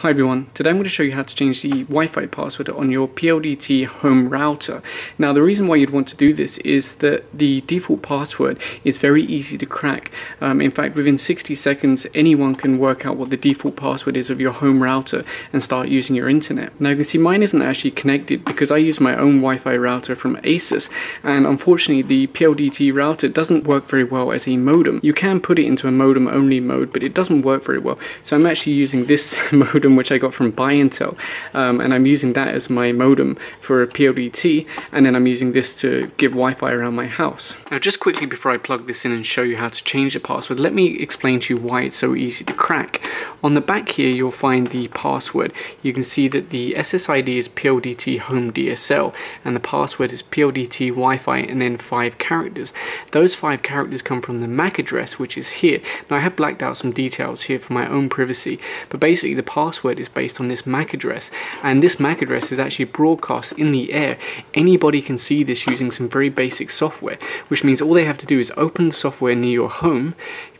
Hi everyone, today I'm going to show you how to change the Wi-Fi password on your PLDT home router. Now the reason why you'd want to do this is that the default password is very easy to crack. Um, in fact within 60 seconds anyone can work out what the default password is of your home router and start using your internet. Now you can see mine isn't actually connected because I use my own Wi-Fi router from Asus and unfortunately the PLDT router doesn't work very well as a modem. You can put it into a modem only mode but it doesn't work very well so I'm actually using this modem modem which I got from Bayantel um, and I'm using that as my modem for a PLDT and then I'm using this to give Wi-Fi around my house. Now just quickly before I plug this in and show you how to change the password let me explain to you why it's so easy to crack. On the back here you'll find the password. You can see that the SSID is PLDT home DSL and the password is PLDT Wi-Fi and then five characters. Those five characters come from the MAC address which is here. Now I have blacked out some details here for my own privacy but basically the password password is based on this MAC address and this MAC address is actually broadcast in the air. Anybody can see this using some very basic software which means all they have to do is open the software near your home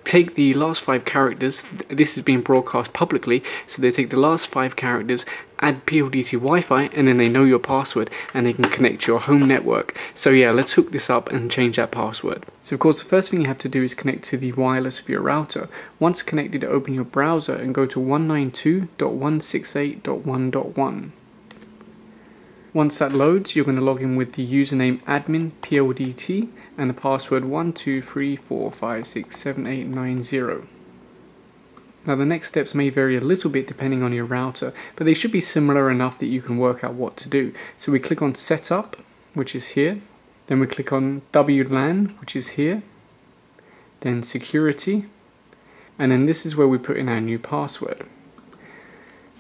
take the last five characters, this is being broadcast publicly, so they take the last five characters, add PLDT Wi-Fi, and then they know your password, and they can connect to your home network. So yeah, let's hook this up and change that password. So of course, the first thing you have to do is connect to the wireless of your router. Once connected, open your browser and go to 192.168.1.1. Once that loads, you're going to log in with the username admin PLDT and the password 123456780. Now the next steps may vary a little bit depending on your router, but they should be similar enough that you can work out what to do. So we click on Setup, which is here. Then we click on WLAN, which is here. Then Security. And then this is where we put in our new password.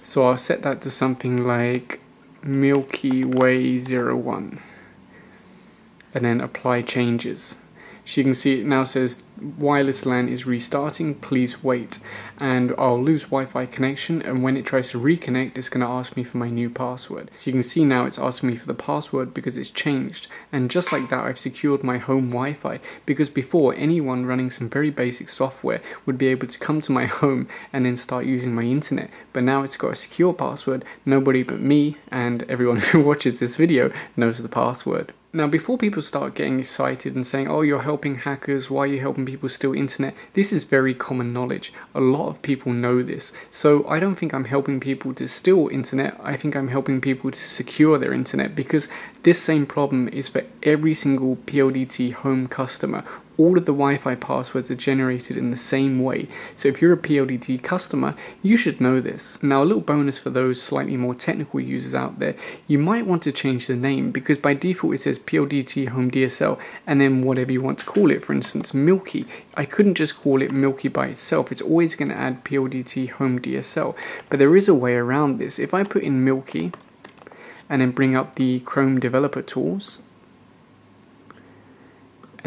So I'll set that to something like Milky Way 01 and then apply changes. You can see it now says wireless LAN is restarting, please wait. And I'll lose Wi-Fi connection and when it tries to reconnect it's going to ask me for my new password. So you can see now it's asking me for the password because it's changed. And just like that I've secured my home Wi-Fi because before anyone running some very basic software would be able to come to my home and then start using my internet. But now it's got a secure password, nobody but me and everyone who watches this video knows the password. Now, before people start getting excited and saying, oh, you're helping hackers, why are you helping people steal internet? This is very common knowledge. A lot of people know this. So I don't think I'm helping people to steal internet. I think I'm helping people to secure their internet because this same problem is for every single PLDT home customer all of the Wi-Fi passwords are generated in the same way. So if you're a PLDT customer, you should know this. Now a little bonus for those slightly more technical users out there, you might want to change the name because by default it says PLDT Home DSL and then whatever you want to call it. For instance, Milky. I couldn't just call it Milky by itself. It's always going to add PLDT Home DSL. But there is a way around this. If I put in Milky and then bring up the Chrome Developer Tools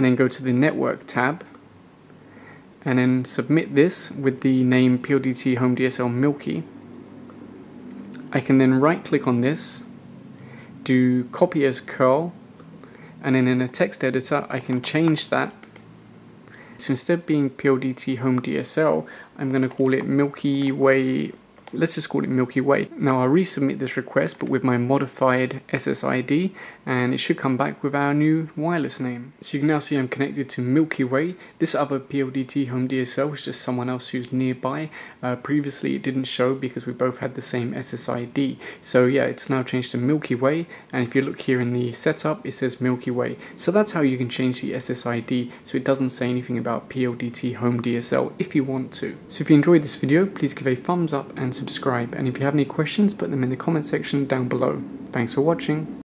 and then go to the network tab and then submit this with the name PLDT Home DSL Milky. I can then right click on this, do copy as curl, and then in a text editor I can change that. So instead of being PLDT Home DSL, I'm going to call it Milky Way let's just call it Milky Way. Now I'll resubmit this request but with my modified SSID and it should come back with our new wireless name. So you can now see I'm connected to Milky Way. This other PLDT home DSL was just someone else who's nearby. Uh, previously it didn't show because we both had the same SSID. So yeah, it's now changed to Milky Way and if you look here in the setup it says Milky Way. So that's how you can change the SSID so it doesn't say anything about PLDT home DSL if you want to. So if you enjoyed this video please give a thumbs up and subscribe and if you have any questions put them in the comment section down below. Thanks for watching.